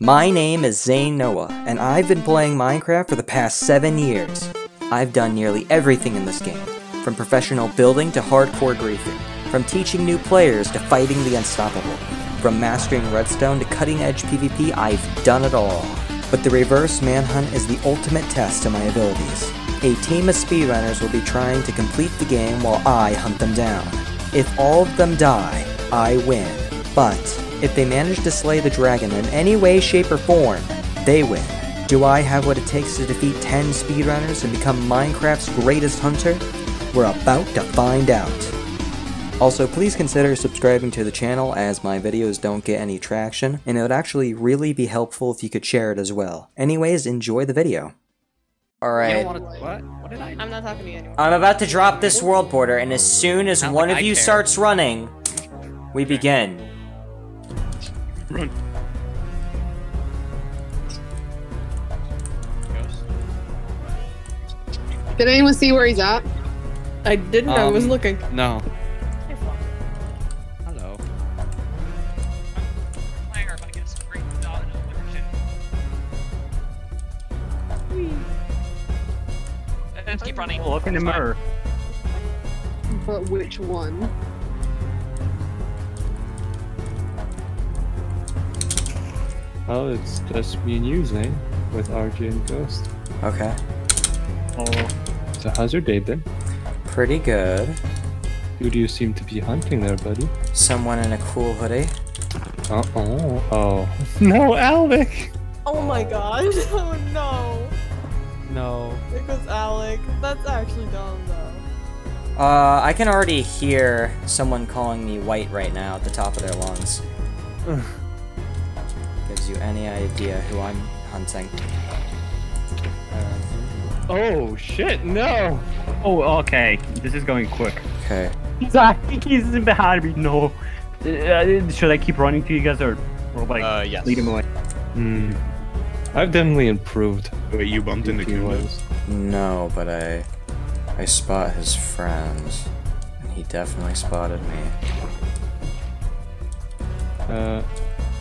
My name is Zayn Noah, and I've been playing Minecraft for the past 7 years. I've done nearly everything in this game, from professional building to hardcore griefing, from teaching new players to fighting the unstoppable, from mastering redstone to cutting edge PvP, I've done it all. But the reverse manhunt is the ultimate test of my abilities. A team of speedrunners will be trying to complete the game while I hunt them down. If all of them die, I win. But if they manage to slay the dragon in any way, shape, or form, they win. Do I have what it takes to defeat 10 speedrunners and become Minecraft's greatest hunter? We're about to find out. Also, please consider subscribing to the channel as my videos don't get any traction, and it would actually really be helpful if you could share it as well. Anyways, enjoy the video. Alright, don't want to. What? What did I? I'm not talking to you anymore. I'm about to drop this world border, and as soon as Not one like of I you care. starts running, we begin. Run. Ghost. Did anyone see where he's at? I didn't. Know I was Um, looking. No. Hello. Let's keep running. Look in the mirror. But which one? Oh, it's just me and you, Zayn, with RJ and Ghost. Okay. Oh. So how's your day been? Pretty good. Who do you seem to be hunting there, buddy? Someone in a cool hoodie. Uh oh. Oh. No, Alik! Oh my god. Oh no. No. It was Alik. That's actually dumb though. Uh, I can already hear someone calling me white right now at the top of their lungs. Gives you any idea who I'm hunting. Oh shit, no! Oh, okay. This is going quick. Okay. He's uh, he's behind me. No. Uh, should I keep running to you guys or, or like Uh, yes. lead him away? Hmm. I've definitely improved. Wait, you bumped into PvP Kunda? No, but I I spot his friends. And he definitely spotted me. Uh,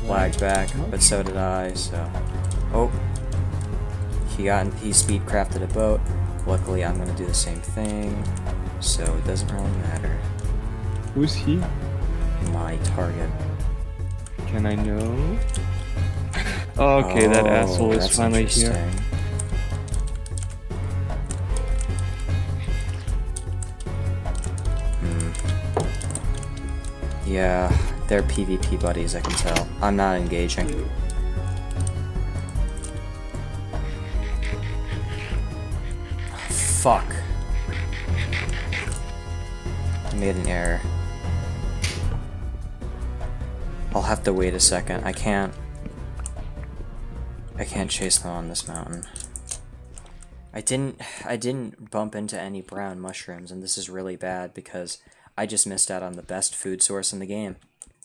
Lagged back, but so did I, so. Oh. He got he speed crafted a boat. Luckily I'm gonna do the same thing. So it doesn't really matter. who's he? My target. Can I know? Okay, that Oh, asshole is finally here. Hmm. Yeah, they're PvP buddies, I can tell. I'm not engaging. Fuck. I made an error. I'll have to wait a second. I can't. I can't chase them on this mountain. I didn't I didn't bump into any brown mushrooms and this is really bad because I just missed out on the best food source in the game.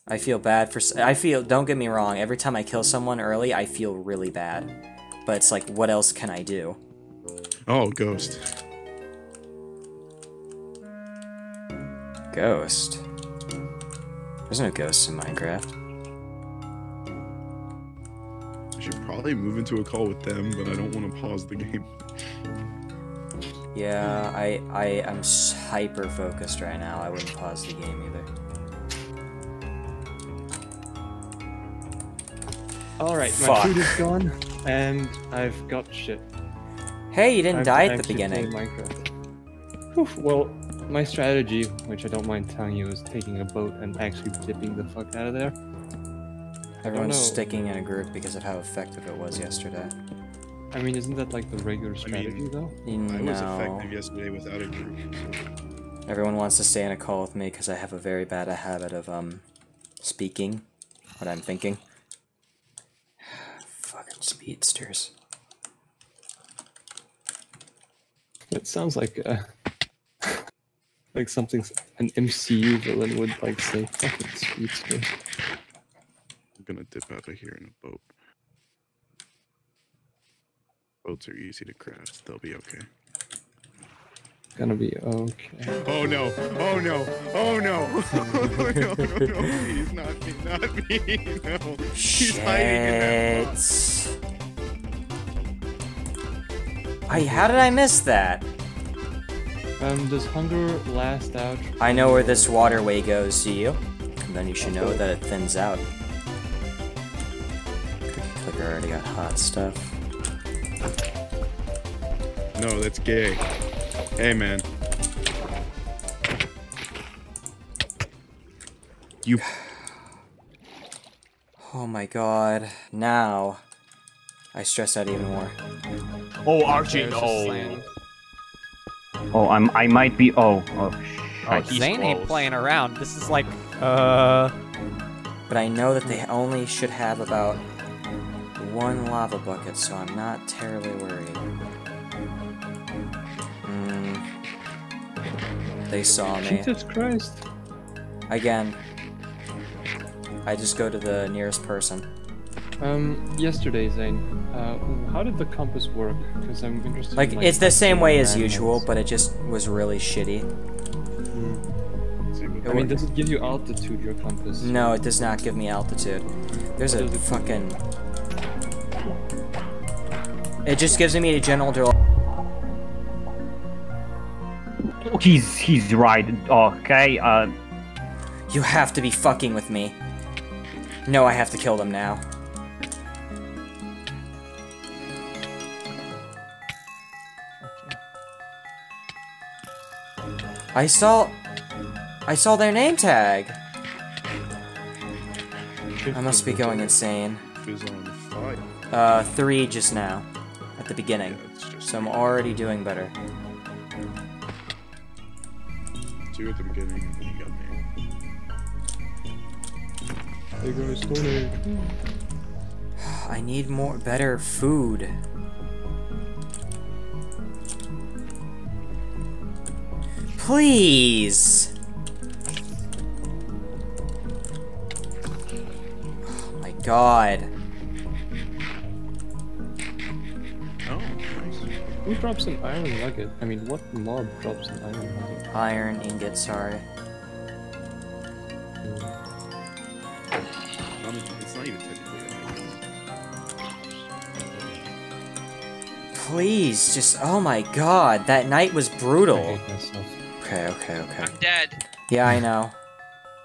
I feel bad for I feel don't get me wrong, every time I kill someone early I feel really bad. But it's like what else can I do? Oh, Ghost. Ghost. There's no ghosts in Minecraft. I should probably move into a call with them, but I don't want to pause the game. Yeah, I I am hyper focused right now. I wouldn't pause the game either. Alright, my Fuck. food is gone, and I've got shit. Hey, you didn't I've die at the actually played beginning. Minecraft. Oof, well, my strategy, which I don't mind telling you, is taking a boat and actually dipping the fuck out of there. Everyone's sticking in a group because of how effective it was yesterday. I mean, isn't that like the regular I strategy mean- though? I was effective yesterday without a group. Everyone wants to stay in a call with me because I have a very bad habit of um speaking what I'm thinking. Fucking speedsters. It sounds like uh, like something an MCU villain would like say. Fucking speedster. I'm gonna dip out of here in a boat. Boats are easy to craft. They'll be okay. gonna be okay. Oh no! Oh no! Oh no! no, no, no, please, not me, not me, no. He's hiding in that Shit. I, how did I miss that? Um, does hunger last out? I know where this waterway goes, do you? And then you should know that it thins out. Clicker already got hot stuff. No, that's gay. Hey, man. You. Oh my god. Now, I stress out even more. Oh, Archie, There's no. Oh, I'm. I might be. Oh, oh. Oh, shite. he's Zayn ain't playing around. This is like, uh, But I know that they only should have about one lava bucket, so I'm not terribly worried. Mm. They saw me. Jesus Christ. Again. I just go to the nearest person. Um, yesterday, Zayn, uh, how did the compass work? Because I'm interested. Like, in, it's the same way as landmarks. usual, but it just was really shitty. See what I mean, does it give you altitude, your compass? No, it does not give me altitude. There's a What does it give fucking... It just gives me a general dir- Oh, he's he's right. Okay. Uh. You have to be fucking with me. No, I have to kill them now. I saw... I saw their name tag! I must be going insane. Uh, three just now. At the beginning. So I'm already doing better. two at the beginning, and then you got me. There Tony. I need more, better food. Please! Oh my god. Oh, nice. Who drops an iron nugget? I mean, what mob drops an iron nugget? Iron ingot, sorry. Um, it's not even technically a Please, just, oh my god, that night was brutal. Okay, okay, okay. I'm dead. Yeah, I know.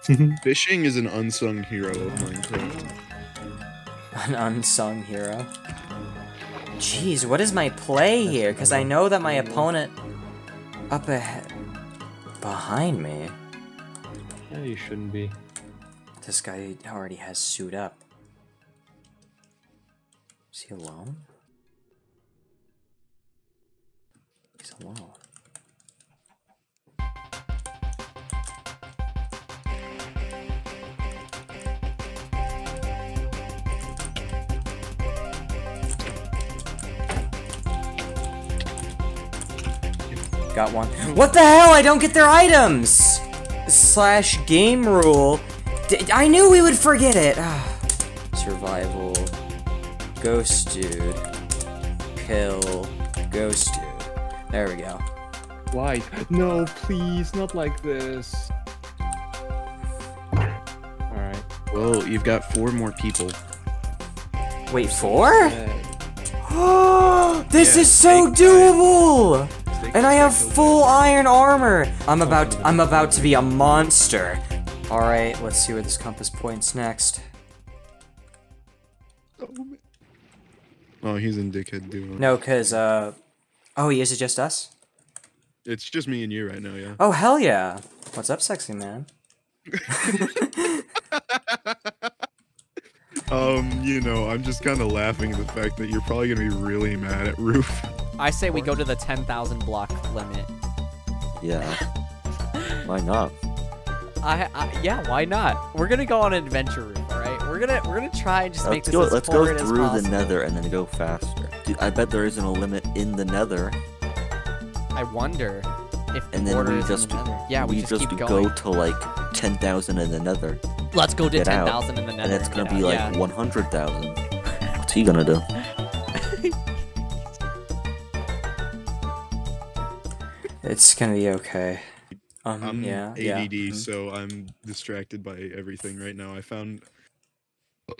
Fishing is an unsung hero of Minecraft. An unsung hero. Jeez, what is my play here? Because I know that my opponent up ahead, behind me. Yeah, you shouldn't be. This guy already has suit up. Is he alone? He's alone. Got one. What the hell? I don't get their items! Slash game rule. D- I knew we would forget it. Ah. Survival. Ghost dude. Kill. Ghost dude. There we go. Why? No, please, not like this. Alright. Well, you've got four more people. Wait, four? This Yeah, is so doable! And I have full iron armor. I'm about I'm about to be a monster. All right, let's see where this compass points next. Oh, man. Oh, he's in dickhead duo. No, cuz uh Oh, is it just us? It's just me and you right now, yeah. Oh, hell yeah. What's up, sexy man? Um, you know, I'm just kind of laughing at the fact that you're probably gonna be really mad at Roof. I say we go to the 10,000 block limit. Yeah. Why not? I, I yeah, why not? We're gonna go on an adventure route, all right? We're gonna we're gonna try and just make Let's this go. as Let's go forward as through the. Nether and then go faster. Dude, I bet there isn't a limit in the Nether, I wonder if the and then we just the. Yeah, we, we just, just keep go to like ten thousand in the Nether, Let's go to 10,000 in the nether. and it's gonna get be out, like yeah. one hundred thousand. What's he gonna do? It's gonna be okay. Um, I'm yeah, ADD, yeah. mhm. so I'm distracted by everything right now. I found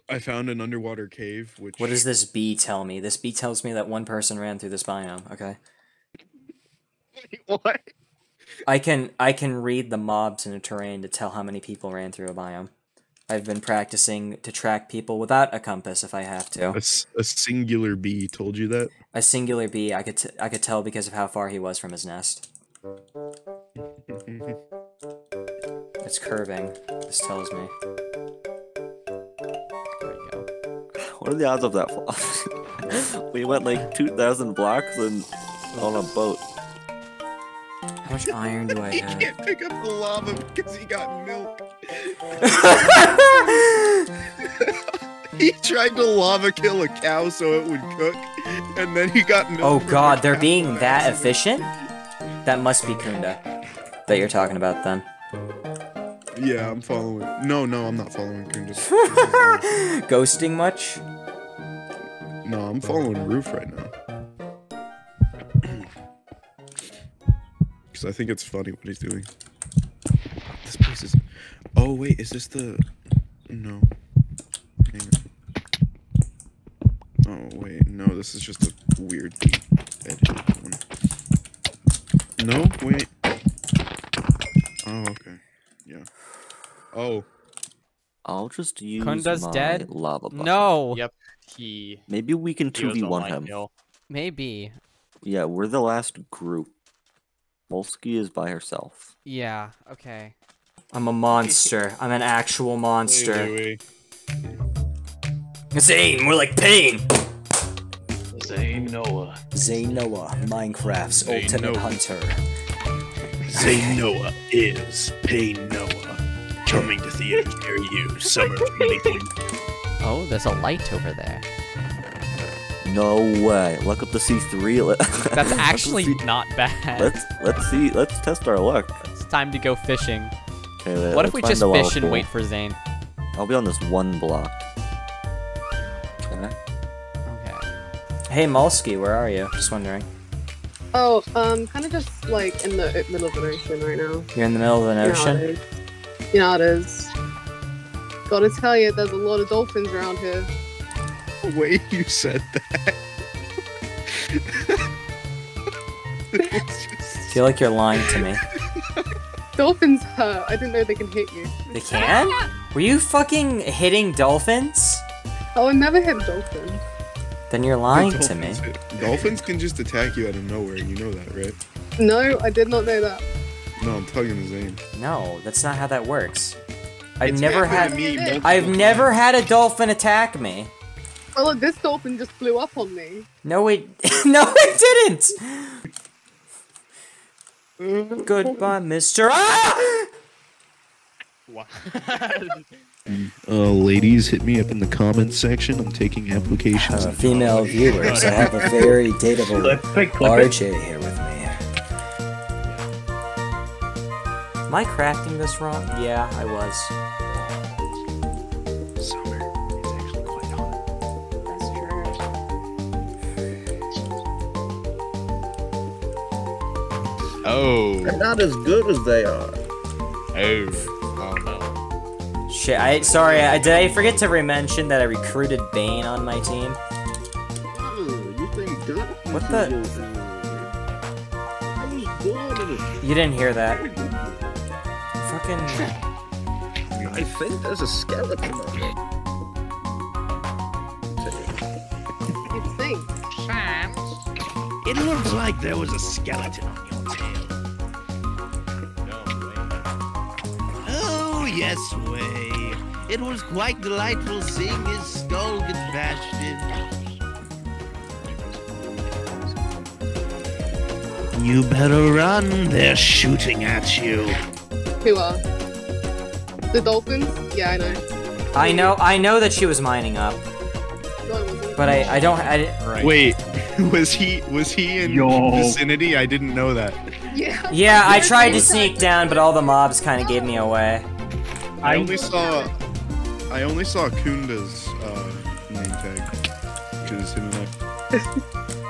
I found an underwater cave, which What does this bee tell me? This bee tells me that one person ran through this biome. Okay. what? I can I can read the mobs in a terrain to tell how many people ran through a biome. I've been practicing to track people without a compass if I have to. a singular bee told you that? A singular bee, I could t- I could tell because of how far he was from his nest. It's curving. This tells me. There we go. What are the odds of that fall? we went like 2,000 blocks and on a boat. How much iron do I have? he can't pick up the lava because he got milk. he tried to lava kill a cow so it would cook, and then he got milk. oh god, they're being that efficient? That must be Kunda. That you're talking about then. Yeah, I'm following. No, no, I'm not following Kunda. Ghosting much? no, I'm following Roof right now. Because I think it's funny what he's doing. This place is. Oh wait, is this the? No. Hang on. Oh wait, no, this is just a weird edited one. No, wait. Oh okay, yeah. Oh, I'll just use Kunda's my dead? lava bucket. No. Yep. He. Maybe we can he was a 2v1 him. kill. Maybe. Yeah, we're the last group. Mollskii is by herself. Yeah. Okay. I'm a monster. I'm an actual monster. wait, wait. Zayn, more like pain! Zayn Noah. Zayn Noah, Minecraft's Zayn ultimate Noah. hunter. Zayn Noah is Pain Noah. Coming to theaters near you, summer 2020. Oh, there's a light over there. No way. Look up the C3. That's let's actually not bad. Let's let's see. Let's test our luck. It's time to go fishing. Okay, let- What if let's we just fish and pool. wait for Zayn? I'll be on this one block. Okay. Okay. Hey, Mollskii, where are you? Just wondering. Oh, um, kind of just like in the middle of an ocean right now. You're in the middle of an You know ocean? Is. You know how it is. Gotta tell you, there's a lot of dolphins around here. The way you said that. It's I feel like you're lying to me. Dolphins hurt. I didn't know they can hit you. They can? Were you fucking hitting dolphins? Oh, I never hit a dolphin. Then you're lying to me. Dolphins- Dolphins can just attack you out of nowhere. You know that, right? No, I did not know that. No, I'm tugging his Zayn. No, that's not how that works. I've It's never had. me I've never had a dolphin attack me. Oh, look, this dolphin just flew up on me. No, it. no, it didn't. Goodbye, Mister. Ah! Uh, ladies, hit me up in the comments section. I'm taking I applications. have a female viewers. I have a very dateable Clip it, clip it. RJ here with me. Am I crafting this wrong? Yeah, I was. Summer is actually quite hot. That's true. Oh. not as good as they are. Oh. Oh no. Shit, I sorry, I did I forget to mention that I recruited Bane on my team? What the? You didn't hear that. Fucking I think there's a skeleton on it. You'd think. It looks like there was a skeleton on your tail. Oh, yes, Way. It was quite delightful seeing his skull get bashed in. You better run. They're shooting at you. Who are? The dolphins? Yeah, I know. I know I know that she was mining up, No, I wasn't. but I I don't I didn't- Wait, was he was he in Yo. vicinity? I didn't know that. Yeah. Yeah, I tried to sneak down, but all the mobs kind of gave me away. I I only saw I only saw Kunda's uh, name tag. Because him and I.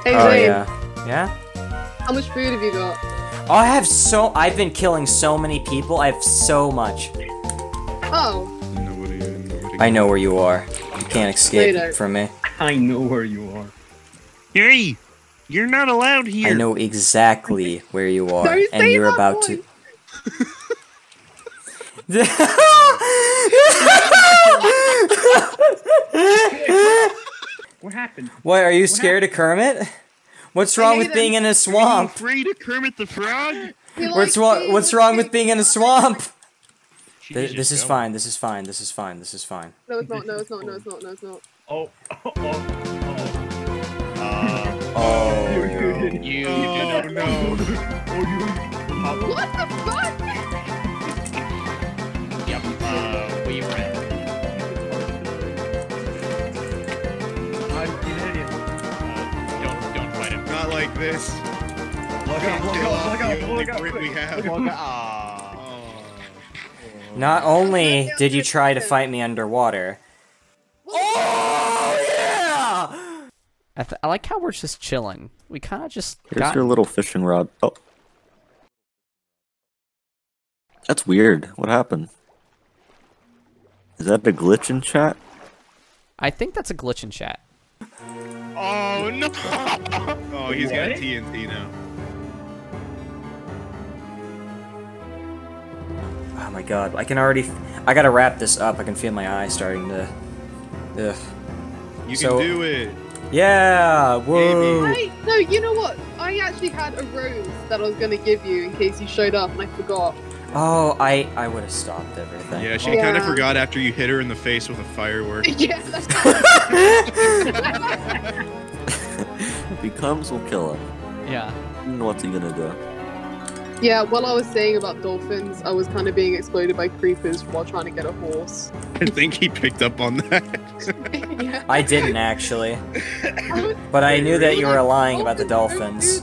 Hey, Oh Zayn, yeah, yeah. how much food have you got? Oh, I have so. I've been killing so many people. I have so much. Oh, Nobody, nobody. I know where you are. You can't escape Later. from me. I know where you are. Hey, you're not allowed here. I know exactly where you are, Don't and you're that about to. What happened? what? Are you scared of Kermit? What's wrong with being in a Are you swamp? afraid of Kermit the Frog? What's likes wrong? What's wrong with being in a swamp? Th- This is go. fine. This is fine. This is fine. This is fine. No, it's not. No, it's not. No, it's not. No, it's not. Oh, oh, oh, Uh, Oh. you Oh did no! What the fuck? Yep. Uh, him. Not like this. Look out, look out, look out, look only out, we have. Look out. Oh. Not only did you try to fight me underwater. Oh yeah! I, th- I like how we're just chilling. We kind of just Here's got. your little fishing rod. Oh. That's weird. What happened? Is that a glitch in chat? I think that's a glitch in chat. Oh no! Oh, he's got TNT now. Oh my god! I can already. I gotta wrap this up. I can feel my eyes starting to. Ugh. You can do it. Yeah! Whoa! I, no, you know what? I actually had a rose that I was gonna give you in case you showed up and I forgot. Oh, I I would have stopped everything. Yeah, she Yeah. kind of forgot after you hit her in the face with a firework. yeah, that's If he comes, we'll kill him. Yeah. Hmm, what's he gonna do? Yeah, while I was saying about dolphins, I was kind of being exploited by creepers while trying to get a horse. I think he picked up on that. yeah. I didn't actually, but I knew that you were lying about the Dolphins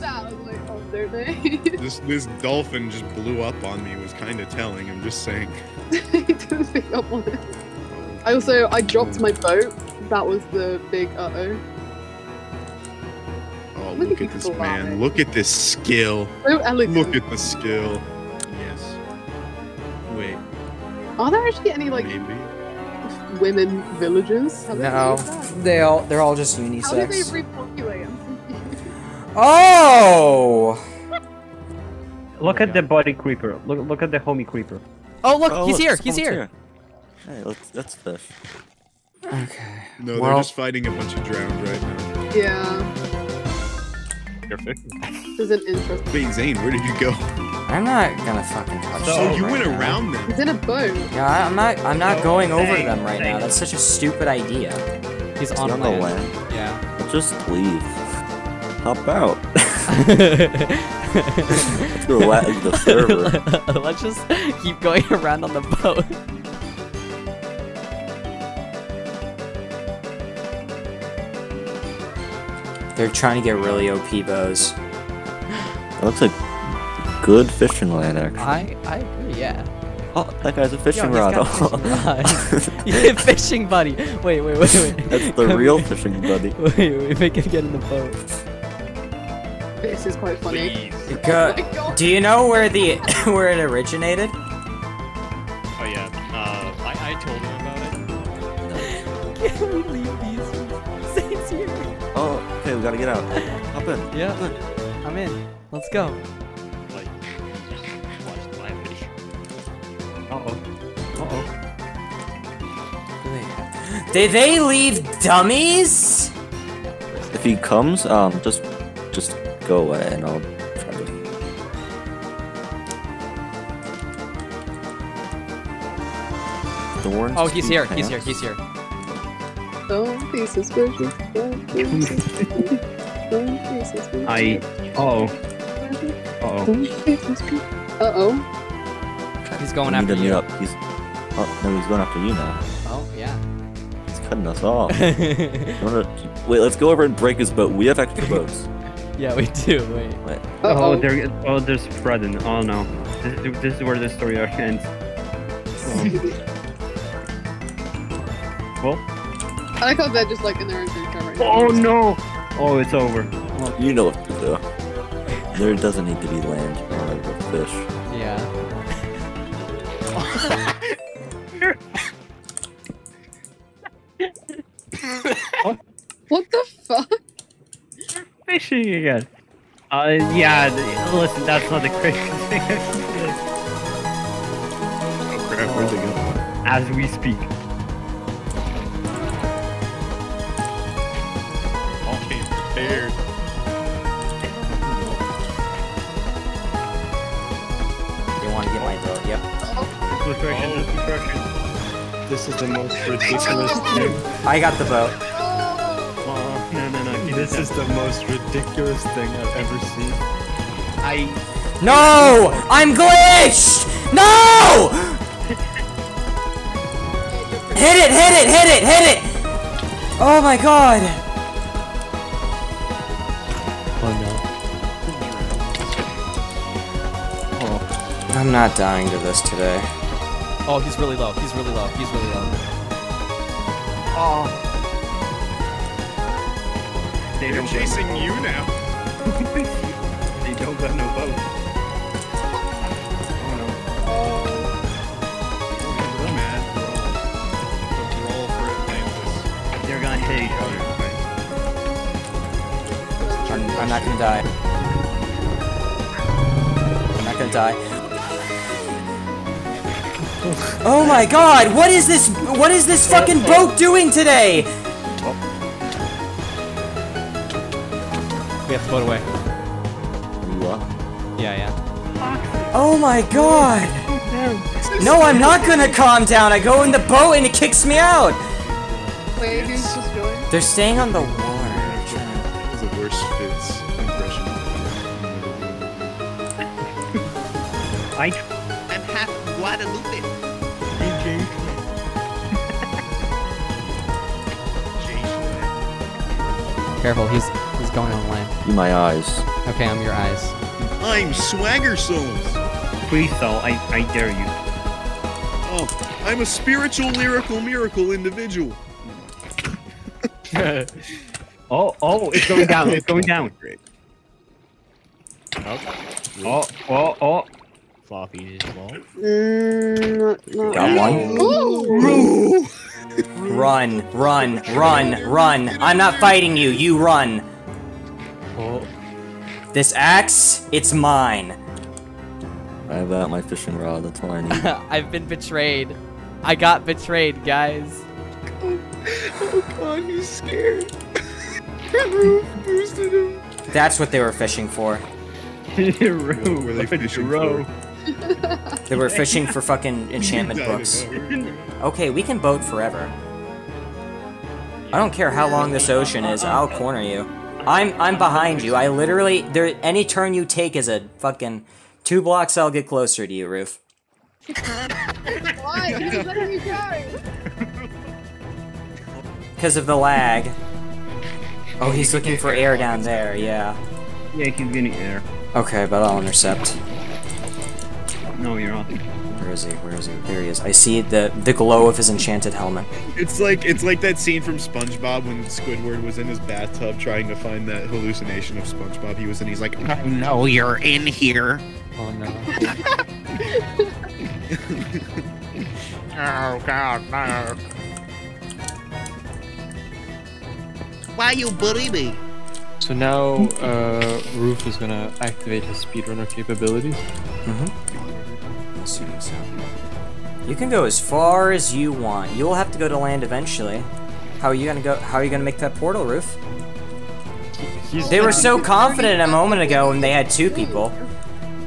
dolphins. don't do that. I was like, oh, don't they? this this dolphin just blew up on me. Was kind of telling. I'm just saying. he didn't pick up on it. I also I dropped my boat. That was the big uh oh. Oh, Look look at at this man. fly. Look at this skill. So elegant. Look at the skill. Yes. Wait, Are there actually any like maybe. women villages? Have no, they all they're all just How did they unisex. repopulate? I'm confused. Oh! Look at the body creeper. Look, look at the homie creeper. Oh look, Oh, he's look, here. He's someone's here. Hey, let's let's fish. Okay. No, they're Well- just fighting a bunch of drowned right now. Yeah, You're fixing. there's an interest. Wait, Zayn, where did you go? I'm not gonna fucking touch So- them Oh, you right went now. around them. He's in a boat. Yeah, I- I'm not. I'm not No, going over them right now. That's such a stupid idea. He's Is on he on the land. land? Yeah. Let's just leave. Hop out. Let's la- the server. Let's just keep going around on the boat. They're trying to get really OP bows. That looks like good fishing land, actually. I I agree. Yeah. Oh, that guy's a fishing he's rod. got a fishing rod. Fishing buddy. Wait, wait, wait, wait. That's the real fishing buddy. Wait, wait, make him get in the boat. This is quite funny. Go- Oh. Do you know where the where it originated? Oh yeah. Uh, I, I told him about it. Can we leave these? Zayn's here. Oh, okay, we gotta get out. Hop in. Yeah. I'm in. Let's go. Like, just watch my fish. Uh oh. Uh oh. Did they leave dummies? If he comes, um, just just go away, and I'll try to. Thorns. Oh, he's to here. He's here. He's here. Don't be suspicious. Don't be suspicious. Don't be suspicious. I. Uh oh. Uh Don't be suspicious. Uh oh. He's going We need after to meet you. up. He's. Oh no, he's going after you now. Oh yeah. He's cutting us off. Wanna- Wait, let's go over and break his boat. We have extra boats. Yeah, we do. Wait. Wait. Uh Oh, oh. there. Oh, there's Fredden. Oh no. This, is- this is where the story ends. Well. I like how they're just like in their own group chat right now. Oh no. Oh, it's over. You know what to do. There doesn't need to be land. Alright. out of a fish. Yeah. What the fuck? Fishing again. Uh, yeah. Listen, that's not the craziest thing I've seen Oh crap, where'd they go? as we speak. All came prepared. You want to get my vote? Yep. Construction, Oh. This is the most ridiculous thing. I got the vote. This is the most ridiculous thing I've ever seen. I. No! I'm glitched! No! Hit it, hit it, hit it, hit it! Oh my god! Oh no. Oh. I'm not dying to this today. Oh, he's really low. He's really low. He's really low. Oh. They They're don't chasing you now. They don't got no boat. Oh We're mad. We're all for Atlantis. They're gonna hit each other. I'm, I'm not gonna die. I'm not gonna die. Oh my god, what is this what is this fucking boat doing today? Have to put away. You are? Yeah, yeah. Oh my god! No, I'm not gonna calm down. I go in the boat and it kicks me out. Wait, who's just joined? They're staying on the water. That was the worst Fitz impression. I. I'm half Guadalupe. Careful, he's he's going on land. You my eyes. Okay, I'm your eyes. I'm Swagger Souls. Please, though, I, I dare you. Oh, I'm a spiritual, lyrical, miracle individual. Oh, oh, it's going down. It's going down. Great. Oh, oh, oh. Floppy is low. Mm, not, not Got one? Ooh! Run, run, run, run. I'm not fighting you, you run. Oh, This axe, it's mine. I have that my fishing rod. That's all I need. I've been betrayed. I got betrayed, guys. Oh god, he's scared. Roof boosted him. That's what they were fishing for. Row, were they fishing row. They were fishing for fucking enchantment books. Okay, we can boat forever. I don't care how long this ocean is, I'll corner you. I'm I'm behind you. I literally there any turn you take is a fucking two blocks I'll get closer to you, Roof. Why? He's letting me go. Because of the lag. Oh, he's looking for air down there, yeah. Yeah, he's getting air. Okay, but I'll intercept. No, you're not. Where is he? Where is he? There he is. I see the the glow of his enchanted helmet. It's like it's like that scene from SpongeBob when Squidward was in his bathtub trying to find that hallucination of SpongeBob he was in. He's like, "Oh no, you're in here." oh no. Oh god, no. Why you bully me? So now, uh, Roof is gonna activate his speedrunner capabilities. Mm-hmm. You can go as far as you want. You'll have to go to land eventually. How are you gonna go? How are you gonna make that portal roof? He's, They were so confident a moment ago when they had two people.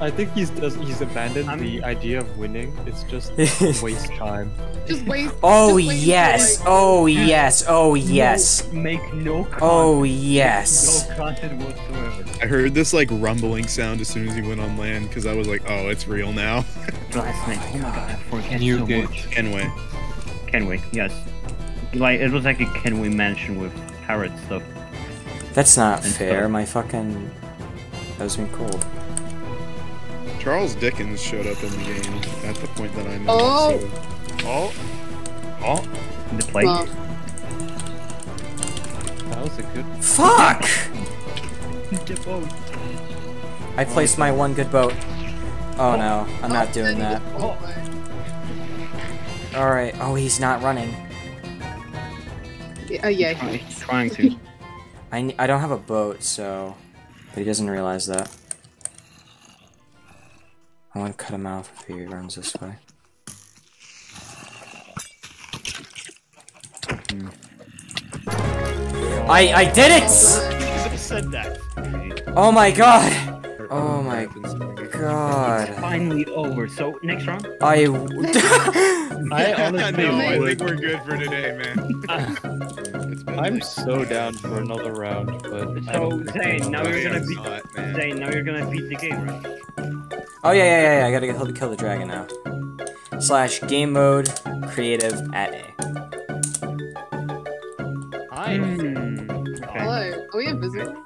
I think he's does, he's abandoned the idea of winning. It's just waste time. Just wait. Oh just wait yes! until, like, Oh yes! Oh yes! No, make no content. Oh yes! No content whatsoever. I heard this like rumbling sound as soon as he went on land because I was like, "Oh, it's real now." Last night. Oh my god, I forget New so gate. much. Kenway. Kenway, yes. Like, it was like a Kenway mansion with parrot stuff. That's not And fair. so- My fucking that was me cold. Charles Dickens showed up in the game at the point that I'm in. Oh. so- Oh! Oh! The plate. Well, That was a good. Fuck! I placed my one good boat. Oh no, I'm not doing that. Oh. Alright, oh, he's not running. Yeah, uh, yeah. He's trying to. I, I don't have a boat, so. But he doesn't realize that. I want to cut him off if he runs this way. Hmm. I I did it! Said that. Oh my god! Oh my god! Finally over. So next round. I. I honestly no, I would. think we're good for today, man. I'm so down for another round, but So don't Zayn, now you're gonna beat. not. Zayn, now you're gonna beat the game, right? Oh yeah yeah yeah yeah! I gotta get help to kill the dragon now. Slash game mode creative at A. Hi. Hmm. Okay. Hello. Are we invisible?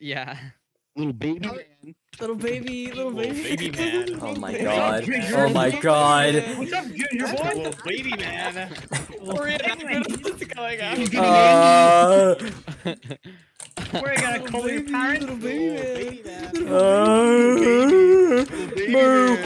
Yeah. Little baby man. Little baby, little Little baby man. Oh my god! Oh my god! What's up, Junior boy? Little baby man. What's going on? Uh, We're gonna call your parents. Little baby man. Little baby man.